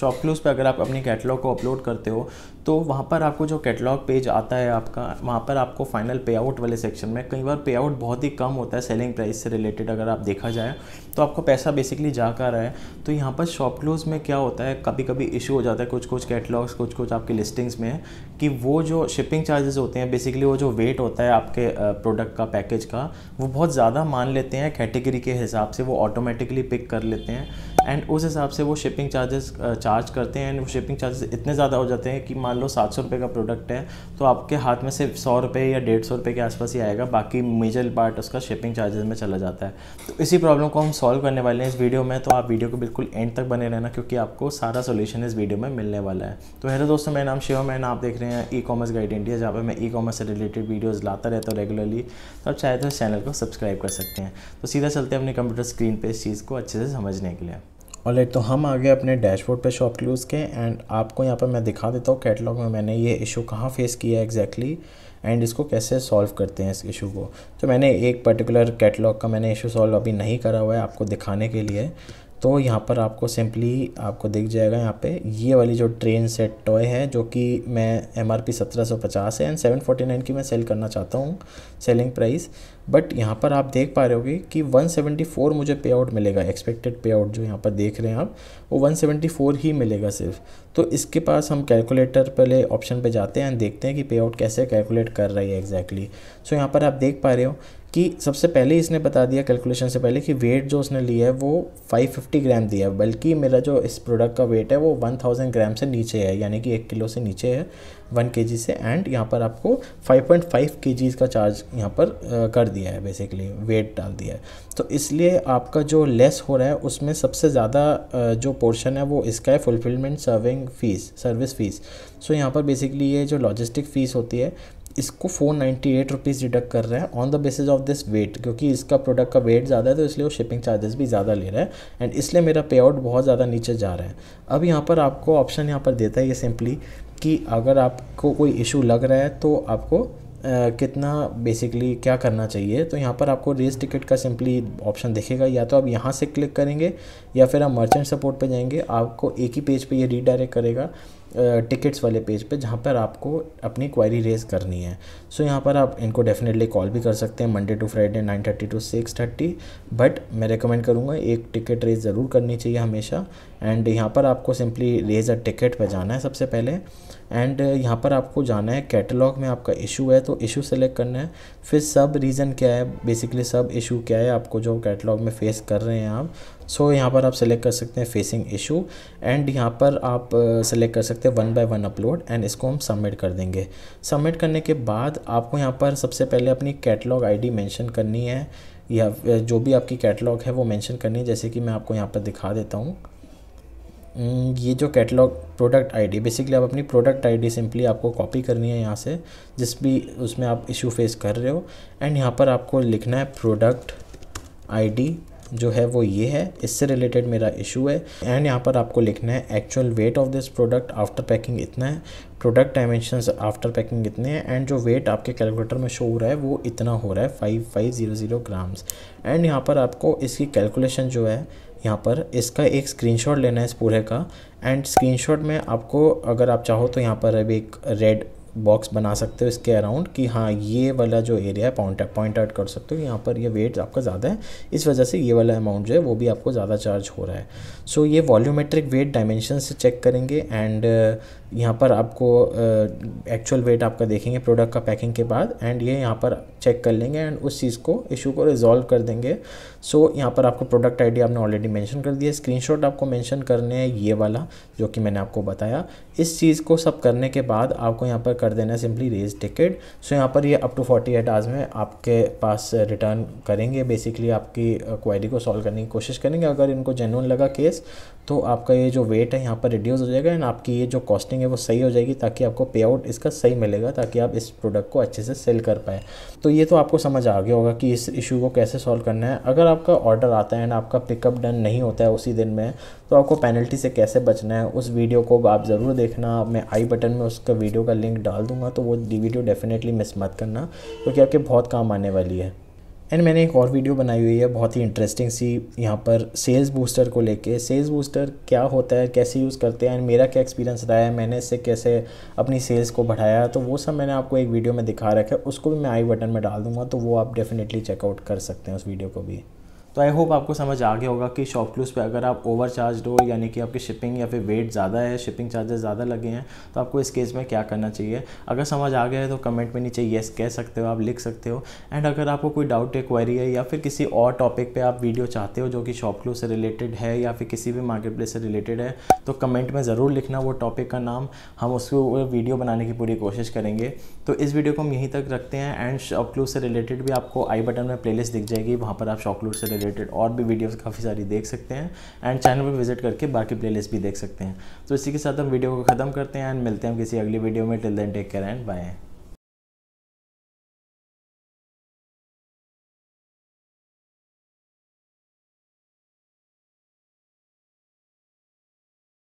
Shop clues पर अगर आप अपनी कैटलॉग को अपलोड करते हो तो वहाँ पर आपको जो कैटलॉग पेज आता है आपका, वहाँ पर आपको फाइनल पे आउट वाले सेक्शन में कई बार पे आउट बहुत ही कम होता है सेलिंग प्राइस से रिलेटेड अगर आप देखा जाए तो आपको पैसा बेसिकली जा कर रहा है। तो यहाँ पर शॉप क्लूज में क्या होता है कभी कभी इशू हो जाता है कुछ कुछ कैटलॉग्स कुछ कुछ आपकी लिस्टिंग्स में, कि वो जो शिपिंग चार्जेस होते हैं बेसिकली वो जो वेट होता है आपके प्रोडक्ट का पैकेज का, वो बहुत ज़्यादा मान लेते हैं कैटेगरी के हिसाब से वो ऑटोमेटिकली पिक कर लेते हैं। एंड उस हिसाब से वो शिपिंग चार्जेस चार्ज करते हैं एंड वो शिपिंग चार्जेस इतने ज़्यादा हो जाते हैं कि मान लो सात सौ रुपये का प्रोडक्ट है तो आपके हाथ में सिर्फ़ सौ रुपये या डेढ़ सौ रुपये के आसपास ही आएगा, बाकी मेजर पार्ट उसका शिपिंग चार्जेस में चला जाता है। तो इसी प्रॉब्लम को हम सॉल्व करने वाले हैं इस वीडियो में तो आप वीडियो को बिल्कुल एंड तक बने रहना क्योंकि आपको सारा सोल्यूशन इस वीडियो में मिलने वाला है। तो हेलो दोस्तों, मेरा नाम शिवम है आप देख रहे हैं ई कॉमर्स गाइड इंडिया जहाँ पर मैं ई कॉमर्स से रिलेटेड वीडियोज़ लाता रहता हूँ रेगुलरली तो आप चाहे तो इस चैनल को सब्सक्राइब कर सकते हैं। तो सीधा चलते हैं अपने कंप्यूटर स्क्रीन पर इस चीज़ को अच्छे से समझने के लिए। और तो हम आ गए अपने डैशबोर्ड पे शॉप क्लूज़ के एंड आपको यहाँ पर मैं दिखा देता हूँ कैटलॉग में मैंने ये इशू कहाँ फेस किया एग्जैक्टली एंड इसको कैसे सॉल्व करते हैं इस इशू को। तो मैंने एक पर्टिकुलर कैटलॉग का मैंने इशू सॉल्व अभी नहीं करा हुआ है आपको दिखाने के लिए। तो यहाँ पर आपको सिंपली आपको दिख जाएगा यहाँ पे ये वाली जो ट्रेन सेट टॉय है जो कि मैं एम आर पी सत्रह सौ पचास है एंड सेवन फोर्टी नाइन की मैं सेल करना चाहता हूँ। सेलिंग प्राइस बट यहाँ पर आप देख पा रहे होगे कि 174 मुझे पे आउट मिलेगा एक्सपेक्टेड पे आउट जो यहाँ पर देख रहे हैं आप, वो 174 ही मिलेगा सिर्फ़। तो इसके पास हम कैलकुलेटर पहले ऑप्शन पे जाते हैं देखते हैं कि पे आउट कैसे कैलकुलेट कर रही है एग्जैक्टली सो यहाँ पर आप देख पा रहे हो कि सबसे पहले इसने बता दिया कैलकुलेशन से पहले कि वेट जो उसने लिया है वो 550 ग्राम दिया है। बल्कि मेरा जो इस प्रोडक्ट का वेट है वो 1000 ग्राम से नीचे है, यानी कि एक किलो से नीचे है। वन के से एंड यहाँ पर आपको 5.5 पॉइंट का चार्ज यहाँ पर कर दिया है बेसिकली वेट डाल दिया है। तो इसलिए आपका जो लेस हो रहा है, उसमें सबसे ज़्यादा जो पोर्शन है, वो इसका है fulfilment serving fees service fees so यहाँ पर बेसिकली ये जो लॉजिस्टिक फ़ीस होती है इसको four ninety eight rupees deduct कर रहे हैं on the basis of this weight क्योंकि इसका प्रोडक्ट का वेट ज़्यादा है तो इसलिए वो शिपिंग चार्जेस भी ज़्यादा ले रहा है। एंड इसलिए मेरा पे आउट बहुत ज़्यादा नीचे जा रहा है। अब यहाँ पर आपको ऑप्शन यहाँ पर देता है ये सिंपली कि अगर आपको कोई इशू लग रहा है तो आपको Uh, कितना बेसिकली क्या करना चाहिए। तो यहाँ पर आपको रेस टिकट का सिंपली ऑप्शन दिखेगा। या तो आप यहाँ से क्लिक करेंगे या फिर आप मर्चेंट सपोर्ट पे जाएँगे आपको एक ही पेज पे ये रीडायरेक्ट करेगा। टिकट्स वाले पेज पे जहाँ पर आपको अपनी क्वायरी रेज करनी है। सो so, यहाँ पर आप इनको डेफिनेटली कॉल भी कर सकते हैं Monday to Friday nine thirty to six thirty but मैं रिकमेंड करूँगा एक टिकट रेज ज़रूर करनी चाहिए हमेशा। एंड यहाँ पर आपको सिंपली रेज अ टिकट पर जाना है सबसे पहले। एंड यहाँ पर आपको जाना है कैटलॉग में आपका इशू है तो इशू सेलेक्ट करना है। फिर सब रीज़न क्या है? बेसिकली सब इशू क्या है? आपको जो कैटलॉग में फेस कर रहे हैं आप सो so, यहाँ पर आप सेलेक्ट कर सकते हैं फेसिंग इशू एंड यहाँ पर आप सेलेक्ट कर सकते हैं one by one upload and इसको हम सबमिट कर देंगे। सबमिट करने के बाद आपको यहाँ पर सबसे पहले अपनी कैटलॉग आईडी मेंशन करनी है। या जो भी आपकी कैटलॉग है वो मेंशन करनी है। जैसे कि मैं आपको यहाँ पर दिखा देता हूँ। ये जो कैटलॉग प्रोडक्ट आईडी बेसिकली आप अपनी प्रोडक्ट आईडी सिंपली आपको कॉपी करनी है यहाँ से, जिस भी उसमें आप इशू फेस कर रहे हो एंड यहाँ पर आपको लिखना है प्रोडक्ट आईडी जो है वो ये है, इससे रिलेटेड मेरा इशू है एंड यहाँ पर आपको लिखना है actual weight of this product after packing इतना है प्रोडक्ट डायमेंशन आफ्टर पैकिंग इतने हैं एंड जो वेट आपके कैलकुलेटर में शो हो रहा है, वो इतना हो रहा है five five zero zero grams and यहाँ पर आपको इसकी कैलकुलेशन जो है यहाँ पर। इसका एक स्क्रीनशॉट लेना है इस पूरे का। एंड स्क्रीनशॉट में आपको, अगर आप चाहो तो यहाँ पर अभी एक रेड बॉक्स बना सकते हो इसके अराउंड कि हाँ ये वाला जो एरिया है पॉइंट पॉइंट आउट कर सकते हो। यहाँ पर ये वेट आपका ज़्यादा है इस वजह से ये वाला अमाउंट जो है वो भी आपको ज़्यादा चार्ज हो रहा है। सो so, ये वॉल्यूमेट्रिक वेट डायमेंशन से चेक करेंगे एंड यहाँ पर आपको एक्चुअल वेट आपका देखेंगे प्रोडक्ट का पैकिंग के बाद एंड ये यहाँ पर चेक कर लेंगे एंड उस चीज़ को इशू को रिजॉल्व कर देंगे। सो so, यहाँ पर आपको प्रोडक्ट आईडी आपने ऑलरेडी मेंशन कर दिया। स्क्रीनशॉट आपको मेंशन करने हैं ये वाला जो कि मैंने आपको बताया। इस चीज़ को सब करने के बाद आपको यहाँ पर कर देना है सिंपली रेज टिकट सो यहाँ पर ये up to forty eight hours में आपके पास रिटर्न करेंगे. बेसिकली आपकी क्वारी को सॉल्व करने की कोशिश करेंगे. अगर इनको जेनुअन लगा केस तो आपका ये जो वेट है, यहाँ पर रिड्यूस हो जाएगा एंड आपकी ये जो कॉस्टिंग है, वो सही हो जाएगी ताकि आपको पे आउट इसका सही मिलेगा, ताकि आप इस प्रोडक्ट को अच्छे से सेल कर पाए. तो ये तो आपको समझ आ गया होगा कि इस इशू को कैसे सॉल्व करना है. अगर आपका ऑर्डर आता है एंड आपका पिकअप डन नहीं होता है उसी दिन में तो आपको पेनल्टी से कैसे बचना है, उस वीडियो को आप ज़रूर देखना। मैं आई बटन में उसका वीडियो का लिंक डाल दूँगा तो वो वीडियो डेफिनेटली मिस मत करना, क्योंकि आपके बहुत काम आने वाली है। एंड मैंने एक और वीडियो बनाई हुई है, बहुत ही इंटरेस्टिंग सी, यहाँ पर सेल्स बूस्टर को लेके। सेल्स बूस्टर क्या होता है, कैसे यूज़ करते हैं एंड मेरा क्या एक्सपीरियंस रहा है, मैंने इससे कैसे अपनी सेल्स को बढ़ाया तो वो सब मैंने आपको एक वीडियो में दिखा रखा है, उसको भी मैं आई बटन में डाल दूँगा तो वो आप डेफिनेटली चेकआउट कर सकते हैं उस वीडियो को भी। तो आई होप आपको समझ आ गया होगा कि शॉप क्लूज पे अगर आप ओवर चार्ज हो, यानी कि आपकी शिपिंग या फिर वेट ज़्यादा है शिपिंग चार्जेस ज़्यादा लगे हैं तो आपको इस केस में क्या करना चाहिए? अगर समझ आ गया है तो कमेंट में नीचे येस कह सकते हो, आप लिख सकते हो। एंड अगर आपको कोई डाउट या क्वेरी है या फिर किसी और टॉपिक पर आप वीडियो चाहते हो जो कि शॉप क्लूज से रिलेटेड है या फिर किसी भी मार्केट प्लेस से रिलेटेड है तो कमेंट में ज़रूर लिखना वो टॉपिक का नाम। हम उसको वीडियो बनाने की पूरी कोशिश करेंगे। तो इस वीडियो को हम यहीं तक रखते हैं एंड शॉपक्लूज से रिलेटेड भी आपको आई बटन में प्लेलिस्ट दिख जाएगी। वहाँ पर आप शॉप क्लूज से रिलेटेड और भी वीडियो वीडियोस काफ़ी सारी देख सकते हैं एंड चैनल पर विज़िट करके बाकी प्लेलिस्ट भी देख सकते हैं। तो इसी के साथ हम वीडियो को ख़त्म करते हैं एंड मिलते हैं किसी अगली वीडियो में। Till then, take care and bye.